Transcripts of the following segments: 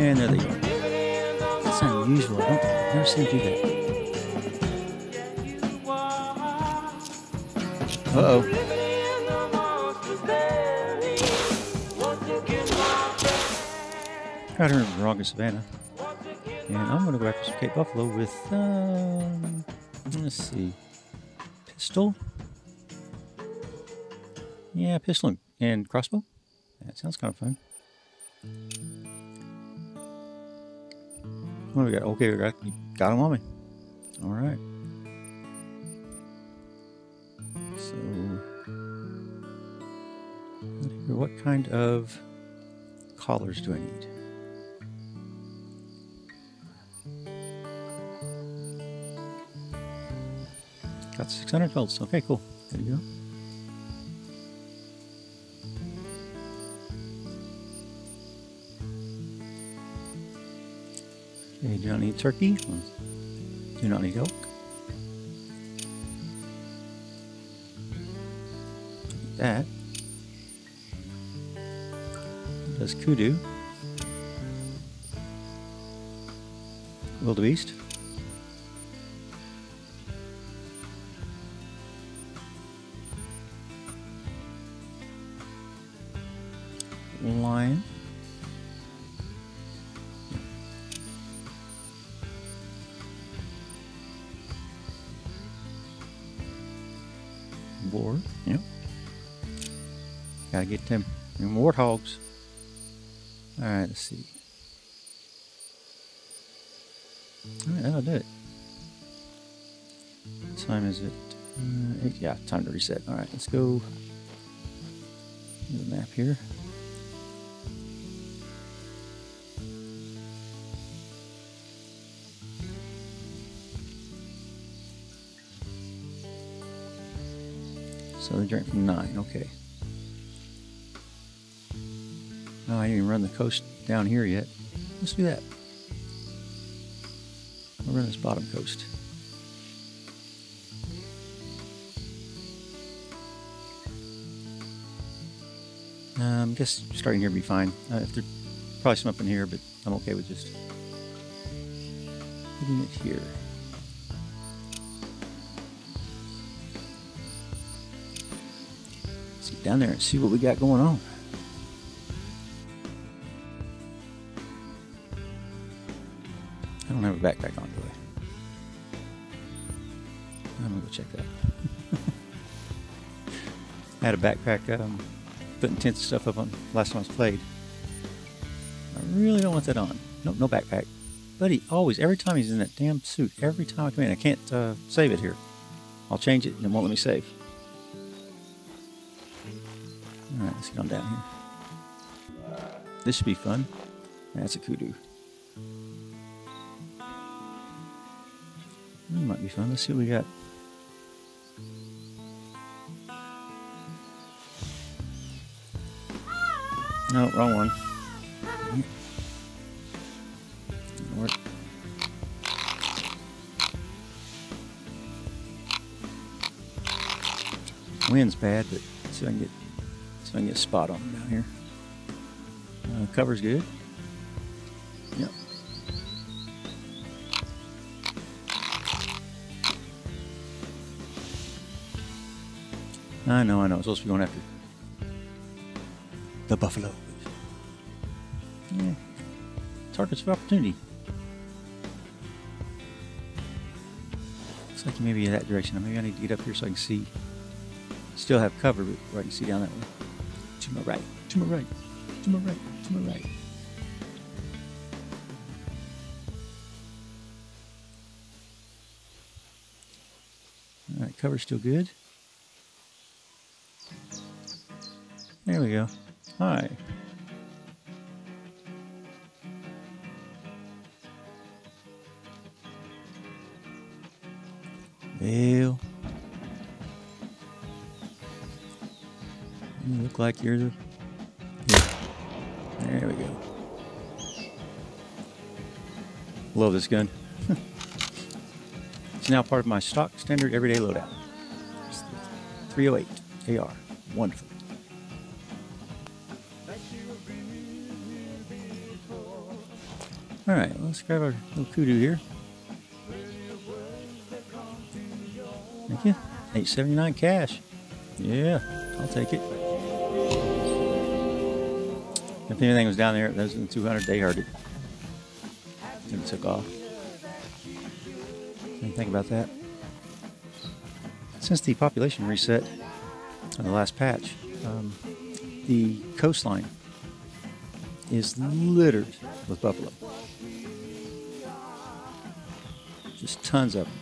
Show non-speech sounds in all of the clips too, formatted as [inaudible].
And there they go. That's unusual. I don't I've never seen him do that. Uh oh. Savannah. And I'm going to go after some Cape Buffalo with, um, let's see, pistol. Yeah, pistol and crossbow. That sounds kind of fun. What do we got? Okay, we got, got him on me. All right. So, what kind of collars do I need? Got 600 belts. Okay, cool. There you go. Okay, do not need turkey. Do not need elk. That. Does kudu. Wildebeest. Warthogs. Alright, let's see. Alright, that'll do it. What time is it? Uh, eight, yeah, time to reset. Alright, let's go. The map here. So they drank from nine, okay. I didn't even run the coast down here yet. Let's do that. We'll run this bottom coast. Um, I guess starting here would be fine. Uh, if there's probably some up in here, but I'm okay with just putting it here. Let's get down there and see what we got going on. Don't have a backpack on, do I? I'm gonna go check that. [laughs] I had a backpack um, putting tents and stuff up on last time I was played. I really don't want that on. Nope, no backpack. But he always, every time he's in that damn suit, every time I come in, I can't uh, save it here. I'll change it and it won't let me save. Alright, let's get on down here. This should be fun. That's a kudu. Might be fun. Let's see what we got. No, wrong one. Wind's bad, but see if I can get see if I can get a spot on down here. Uh, cover's good. I know, I know. I'm supposed to be going after the buffalo. Yeah. Targets of opportunity. Looks like maybe that direction. Maybe I need to get up here so I can see. Still have cover, but I can see down that way. To my right, to my right, to my right, to my right. All right, cover's still good. There we go. Hi. Well, you look like you're the. Here. There we go. Love this gun. [laughs] it's now part of my stock standard everyday loadout. 308 AR. Wonderful. All right, let's grab our little kudu here. Thank you. 879 cash. Yeah, I'll take it. If anything was down there, those in the 200, they heard it. And it took off. Didn't think about that. Since the population reset on the last patch, um, the coastline is littered with buffalo. Just tons of them.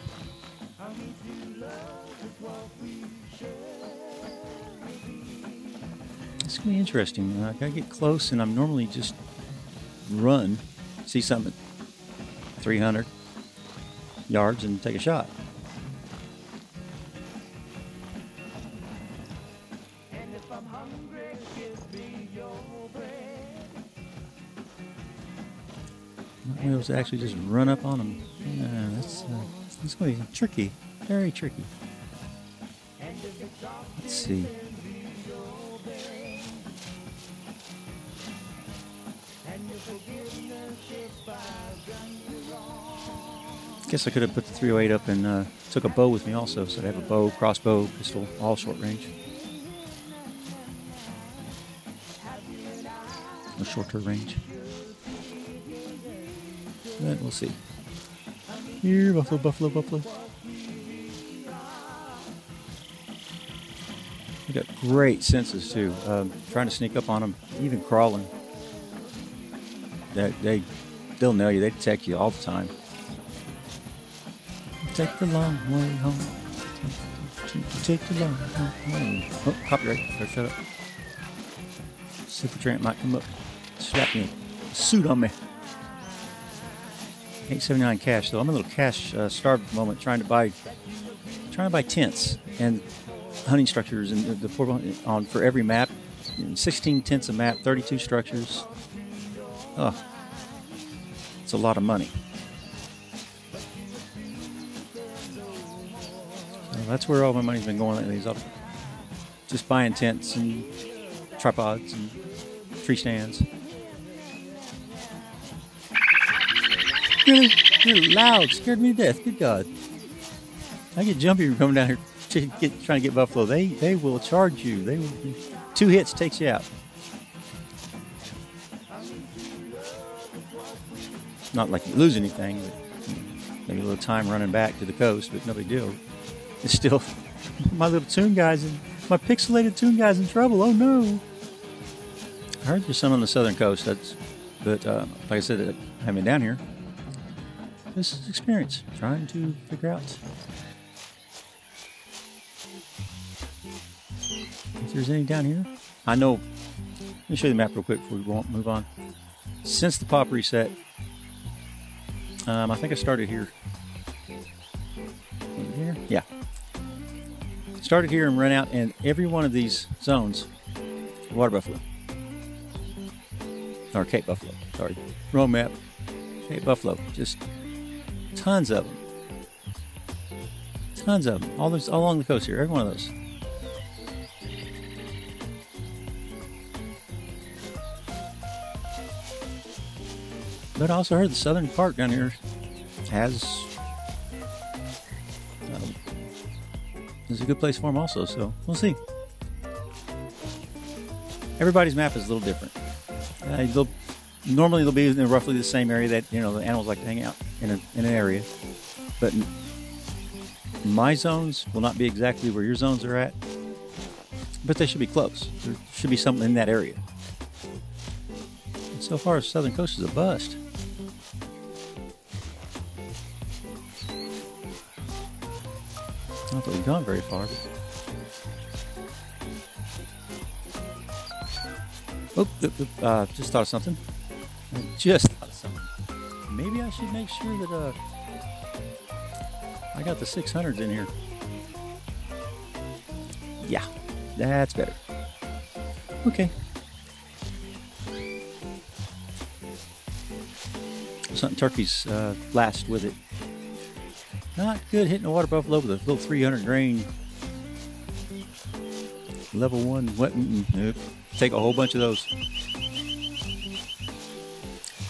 It's gonna be interesting. I gotta get close, and I'm normally just run, see something at 300 yards, and take a shot. To actually just run up on them. That's uh, that's gonna be tricky, very tricky. Let's see. Guess I could have put the 308 up and uh, took a bow with me also, so I'd have a bow, crossbow, pistol, all short range. A shorter range. We'll see. Here, buffalo, buffalo, buffalo. They got great senses too. Um, trying to sneak up on them, even crawling. They, they, they'll know you. They detect you all the time. Take the long way home. Take the long way home. Oh, copyright. Better shut up. Supertramp might come up, slap me, suit on me. 879 cash though. I'm a little cash uh, starved moment, trying to buy, trying to buy tents and hunting structures and the, the on for every map. 16 tents a map, 32 structures. Oh, it's a lot of money. So that's where all my money's been going lately. Is just buying tents and tripods and tree stands. Really, really loud, scared me to death. Good God! I get jumpy coming down here to get, trying to get buffalo. They they will charge you. They will, two hits takes you out. Not like you lose anything, but maybe a little time running back to the coast, but no big deal. It's still [laughs] my little toon guys and my pixelated toon guys in trouble. Oh no! I heard there's some on the southern coast. That's, but uh, like I said, I haven't been down here. This is experience, trying to figure out if there's any down here. I know. Let me show you the map real quick before we move on. Since the pop reset, um, I think I started here. Here, yeah. Started here and run out, and every one of these zones, water buffalo or Cape Buffalo. Sorry, wrong map. Cape Buffalo, just tons of them, tons of them, all those all along the coast here. Every one of those. But I also heard the southern part down here has um, is a good place for them also. So we'll see. Everybody's map is a little different. Uh, normally they'll be in roughly the same area that you know the animals like to hang out in, a, in an area, but my zones will not be exactly where your zones are at, but they should be close. There should be something in that area. And so far, the Southern Coast is a bust. Not that we've gone very far. But... Oh, uh, just thought of something. I just. Maybe I should make sure that uh, I got the 600s in here. Yeah, that's better. Okay. Something turkeys uh, last with it. Not good hitting a water buffalo with a little 300 grain level one wet. Nope. Take a whole bunch of those.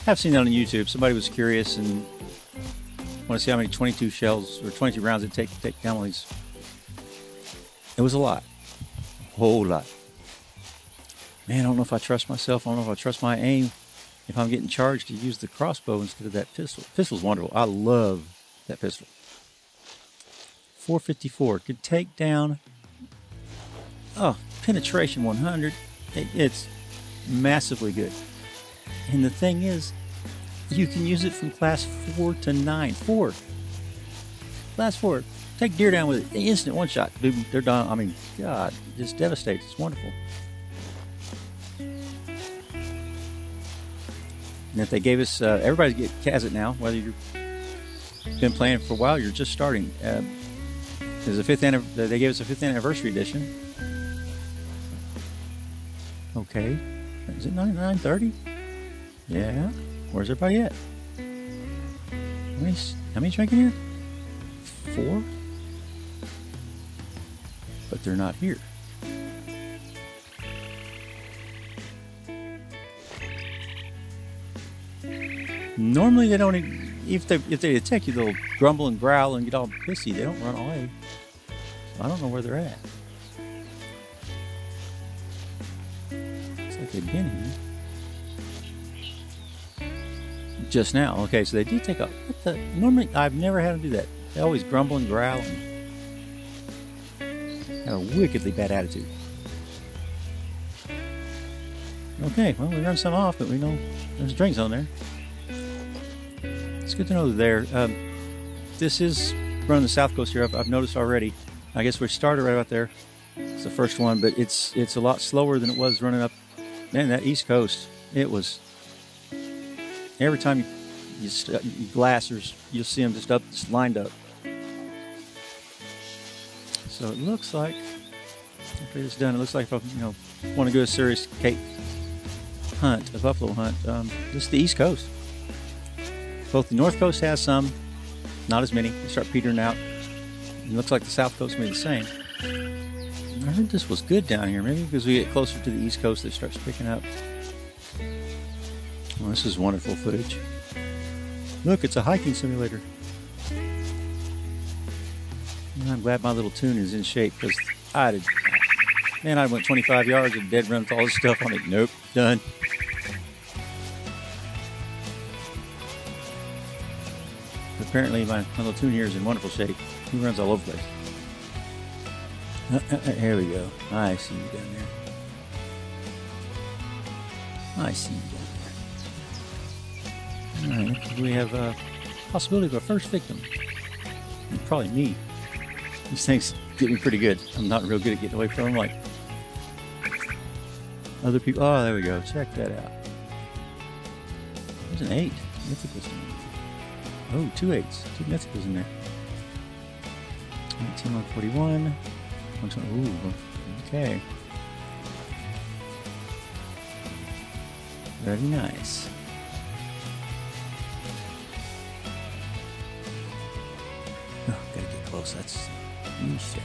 Have seen that on YouTube. Somebody was curious and want to see how many 22 shells or 22 rounds it take to take down these. It was a lot, a whole lot. Man, I don't know if I trust myself. I don't know if I trust my aim. If I'm getting charged to use the crossbow instead of that pistol. Pistol's wonderful. I love that pistol. 454 could take down. Oh, penetration 100. It, it's massively good. And the thing is, you can use it from class 4 to 9. 4. Class 4. Take deer down with it. Instant one shot. Boom, they're done. I mean, God, just devastates. It's wonderful. And if they gave us, uh, everybody get has it now, whether you've been playing for a while, you're just starting. Uh, there's a fifth they gave us a fifth anniversary edition. Okay, is it 9:30? Yeah. Where's everybody at? How many, how many drinking here? Four? But they're not here. Normally they don't if they if they attack you they'll grumble and growl and get all pissy. They don't run away. So I don't know where they're at. Looks like they've been here just now. Okay, so they do take off. What the? Normally, I've never had them do that. They always grumble and growl and have a wickedly bad attitude. Okay, well, we run some off, but we know there's drinks on there. It's good to know they're there. Um, this is running the south coast here. I've, I've noticed already. I guess we started right about there. It's the first one, but it's it's a lot slower than it was running up. Man, that east coast, it was Every time you, you, st- you glassers, you'll see them just up, just lined up. So it looks like after it's done, it looks like if I you know want to go a serious Cape hunt, a buffalo hunt, um, just the East Coast. Both the North Coast has some, not as many. They start petering out. It looks like the South Coast may be the same. I heard this was good down here. Maybe because we get closer to the East Coast, it starts picking up. Well, this is wonderful footage. Look, it's a hiking simulator. And I'm glad my little toon is in shape because I did. Man, I went 25 yards and dead run with all this stuff on it. Nope, done. Apparently, my, my little toon here is in wonderful shape. He runs all over the place. Uh, uh, uh, here we go. I see you down there. I see you down Alright, we have a possibility of a first victim. Probably me. These things get me pretty good. I'm not real good at getting away from them like other people. Oh, there we go. Check that out. There's an eight. Mythicals. Oh, two eights. Two mythicals in there. 19, 141. Ooh, okay. Very nice. That's easy.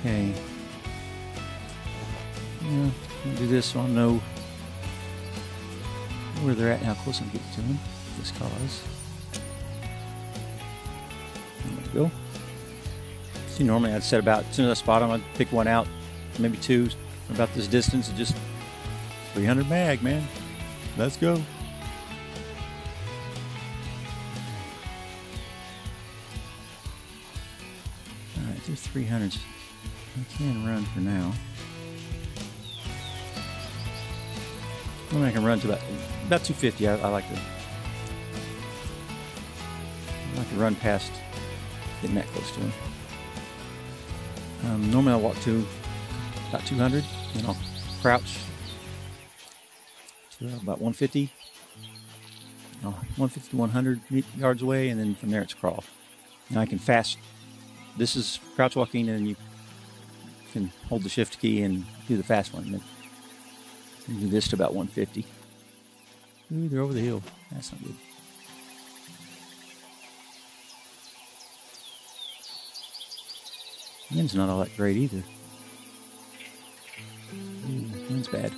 Okay. Yeah, I'll do this so I'll know where they're at and how close I'm getting to them. This cause. There we go. See, normally I'd set about, as soon as I spot them, I'd pick one out, maybe two, about this distance, and just 300 mag, man. Let's go. 300s. I can run for now. I can run to about about 250. I, I like to I like to run past getting that close to him. Um, normally I walk to about 200, then I'll crouch to about 150. 150 to 100 yards away, and then from there it's crawl. Now I can fast this is crouch walking, and you can hold the shift key and do the fast one. And do this to about 150. Ooh, they're over the hill. That's not good. Wind's not all that great either. Ooh, wind's bad.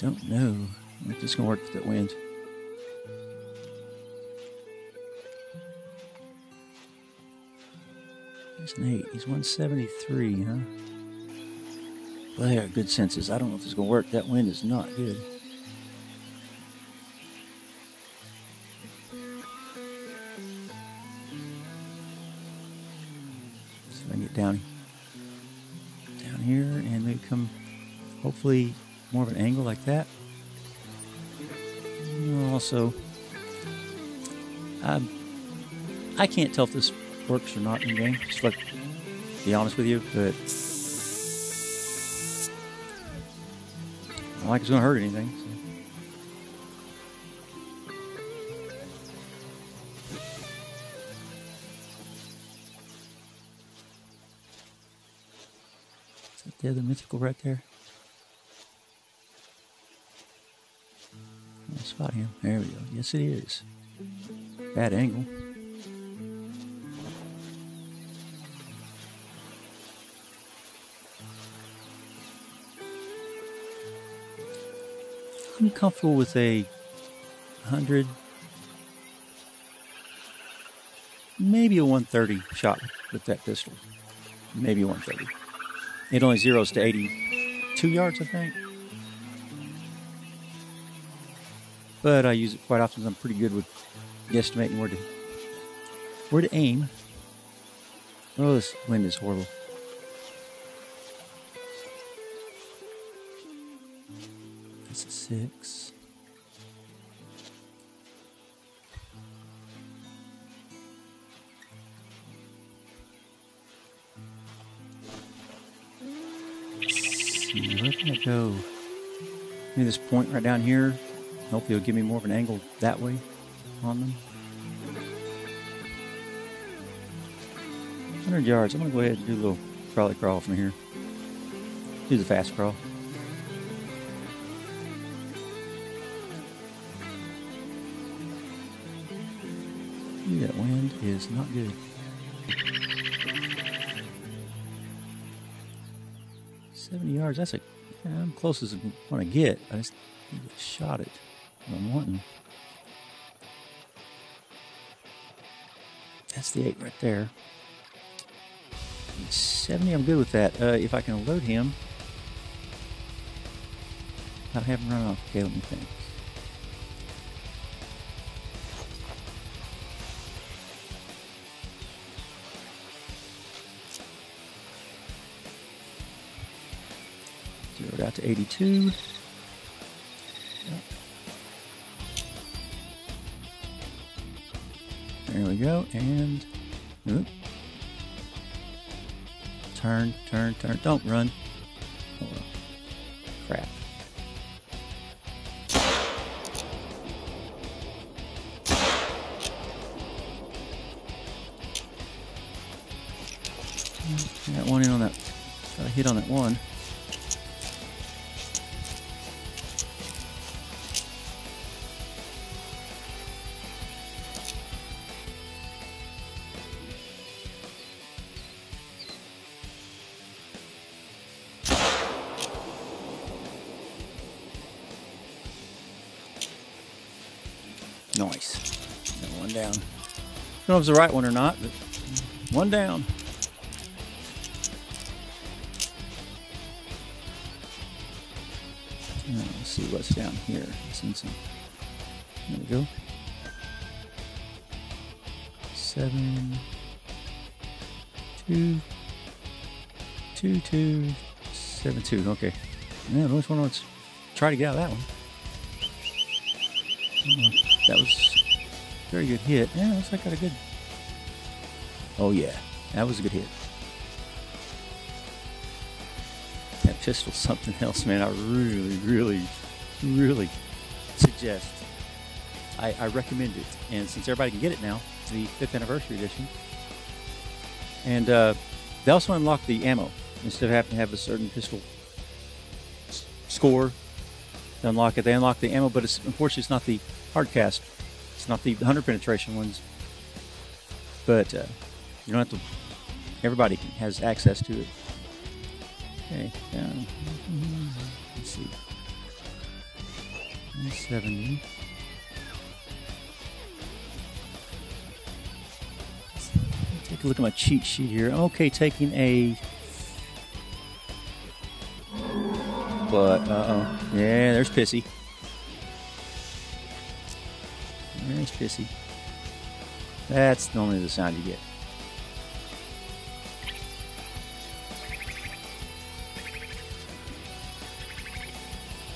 don't know if it's going to work with that wind. He's an 8. He's 173, huh? Got good senses. I don't know if it's going to work. That wind is not good. So I can get down, down here and maybe come, hopefully, more of an angle like that. Also, um, I can't tell if this works or not in game. Just like, be honest with you, but I like it's to hurt anything. The other mythical right there? I spot him. There we go. Yes, it is. Bad angle. I'm comfortable with a hundred, maybe a 130 shot with that pistol. Maybe 130. It only zeroes to 82 yards, I think. But I use it quite often. I'm pretty good with guesstimating where to where to aim. Oh, this wind is horrible. Six. where can I go? Maybe this point right down here. Hopefully it'll give me more of an angle that way on them. 100 yards. I'm going to go ahead and do a little crawly crawl from here. Do the fast crawl. Is not good. Seventy yards. That's a. Yeah, I'm close as I want to get. I just shot it. I'm wanting. That's the eight right there. 70, I'm good with that. Uh, if I can load him, not have him run off. Okay, let me think. Out to 82. There we go, and turn, turn, turn. Don't run. Nice. Got one down. Don't know if it's the right one or not, but one down. Now, let's see what's down here. There we go. Seven, two, two, two, seven, two. Okay. Yeah, which one wants try to get out of that one? That was very good hit. Yeah, looks like I got a good. Oh yeah, that was a good hit. That pistol's [laughs] something else, man. I really, really, really suggest. I, I recommend it, and since everybody can get it now, it's the fifth anniversary edition, and uh, they also unlock the ammo instead of having to have a certain pistol score to unlock it. They unlock the ammo, but it's unfortunately it's not the hard cast. It's not the 100 penetration ones. But uh, you don't have to. Everybody has access to it. Okay. Let's see. 170. Take a look at my cheat sheet here. I'm Okay, taking a. But, uh oh. Yeah, there's Pissy. There's Pissy. That's normally the sound you get.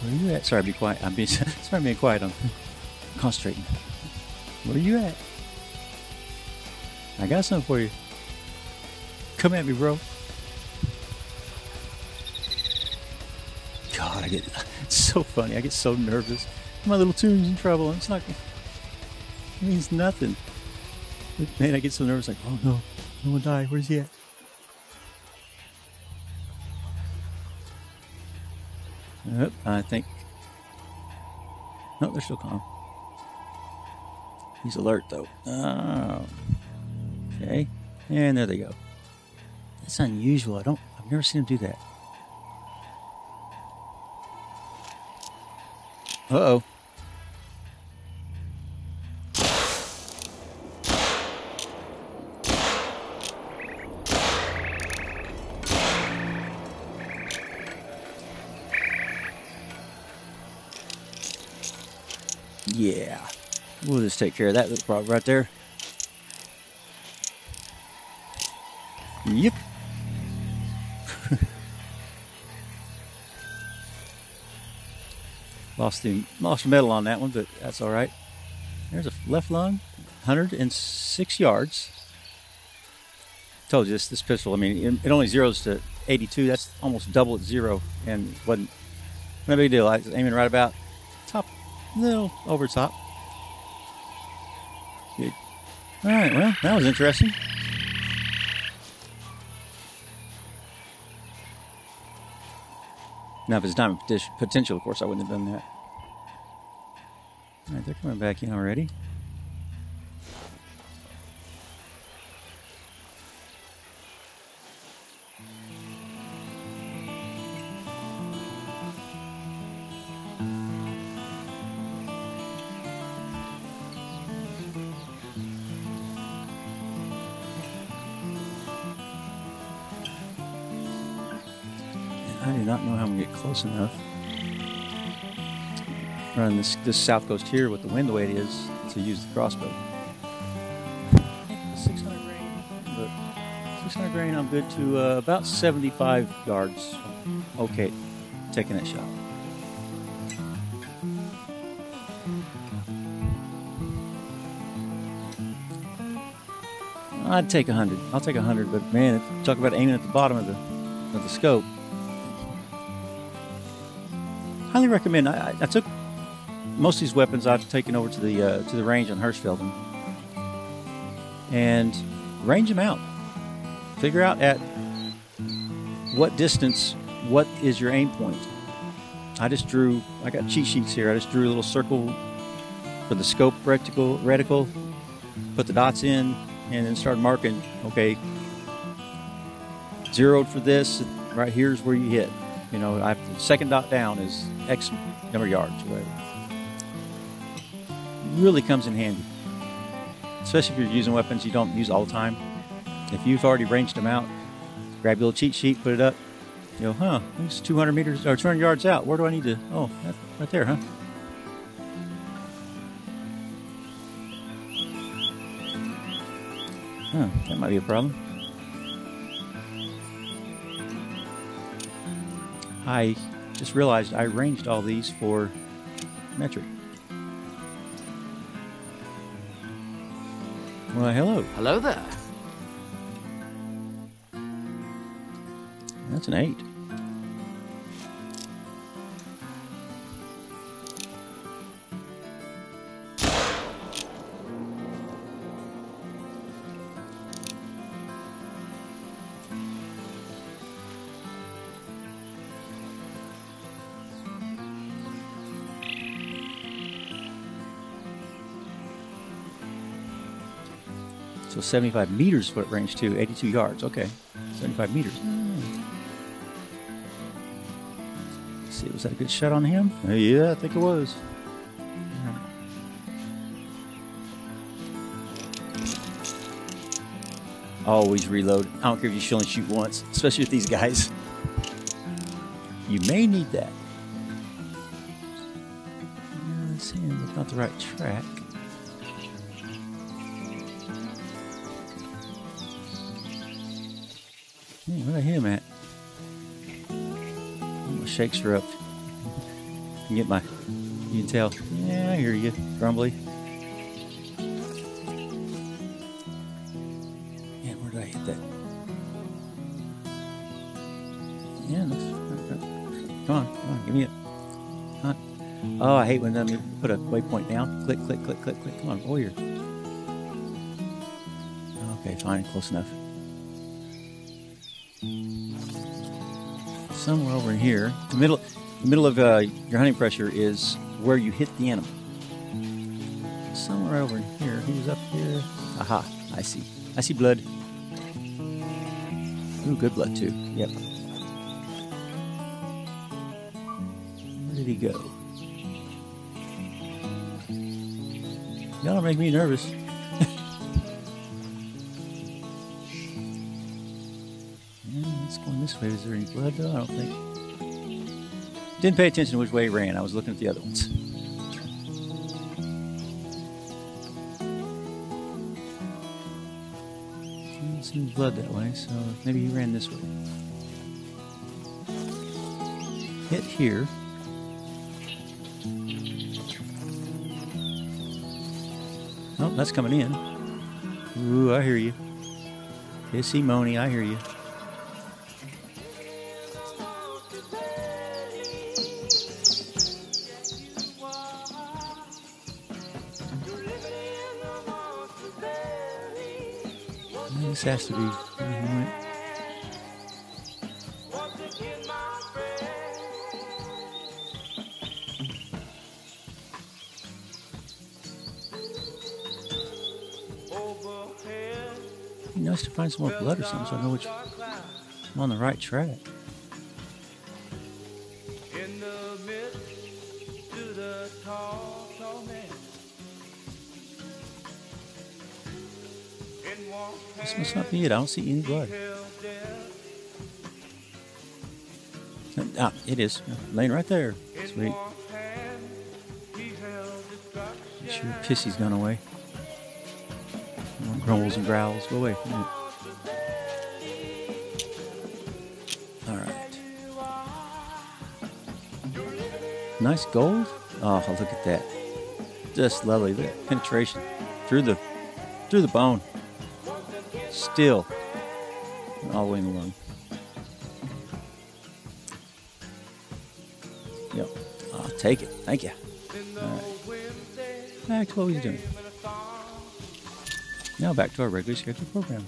Where are you at? Sorry, be quiet. I'm being [laughs] sorry, being quiet. I'm concentrating. Where are you at? I got something for you. Come at me, bro. God, I get [laughs] it's so funny. I get so nervous. My little toon's in trouble. And it's not. It means nothing. Man, I get so nervous. Like, oh no, no one died. Where's he at? Yep, I think. No, they're still calm. He's alert though. Oh. Okay. And there they go. That's unusual. I don't I've never seen him do that. Uh oh. Yeah. We'll just take care of that little problem right there. Yep. [laughs] lost the lost the medal on that one, but that's all right. There's a left lung, 106 yards. Told you this this pistol. I mean, it, it only zeros to 82. That's almost double at zero, and wasn't no big deal. I was aiming right about top, little over top. Good. All right. Well, that was interesting. Now, if it's diamond potential, of course, I wouldn't have done that. All right, they're coming back in already. Not know how I'm gonna get close enough. Running this this south coast here with the wind the way it is to use the crossbow. 600 grain, but 600 grain, I'm good to uh, about 75 yards. Okay, taking that shot. I'd take 100. I'll take 100, but man, talk about aiming at the bottom of the of the scope highly recommend. I, I, took most of these weapons I've taken over to the uh, to the range on Hirschfelden and range them out. Figure out at what distance what is your aim point. I just drew. I got cheat sheets here. I just drew a little circle for the scope reticle, reticle put the dots in, and then started marking. Okay, zeroed for this. Right here's where you hit. You know, I the second dot down is X number of yards, whatever. Really comes in handy, especially if you're using weapons you don't use all the time. If you've already ranged them out, grab your little cheat sheet, put it up. You go, huh? It's 200 meters or 200 yards out. Where do I need to? Oh, right there, huh? Huh, that might be a problem. I just realized I arranged all these for metric. Well, hello. Hello there. That's an eight. 75 meters foot range to 82 yards. Okay, 75 meters. Let's see, was that a good shot on him? Uh, yeah, I think it was. Always reload. I don't care if you only shoot once, especially with these guys. You may need that. Let's see, not the right track. Where him at? My shakes are up. You can get my, you can tell. Yeah, I hear you, grumbly. Yeah, where did I hit that? Yeah, that's, come on, come on, give me it. Oh, I hate when they put a waypoint down. Click, click, click, click, click. Come on, warrior. Okay, fine, close enough. Somewhere over here. The middle, the middle of uh, your hunting pressure is where you hit the animal. Somewhere over here. He was up here. Aha! I see. I see blood. Ooh, good blood too. Yep. Where did he go? Y'all make me nervous. Way. Is there any blood though? I don't think. Didn't pay attention to which way he ran. I was looking at the other ones. I don't see blood that way, so maybe he ran this way. Hit here. Oh, that's coming in. Ooh, I hear you. Hissy Moni, I hear you. Be. Be nice to find some more blood or something so I know which I'm on the right track. I don't see any blood. Ah, it is. Laying right there. Sweet. Sure, pissy's gone away. Grumbles and growls. Go away. Alright. Nice gold. Oh, look at that. Just lovely. Look at penetration through the through the bone. Still all the the lung. Yep. I'll take it. Thank you. Right. Back to what we were doing. Now back to our regularly scheduled program.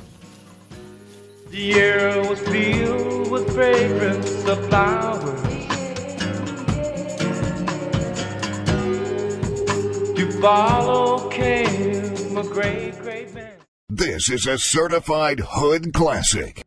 The air was filled with fragrance of flowers. To follow came a great. This is a certified hood classic.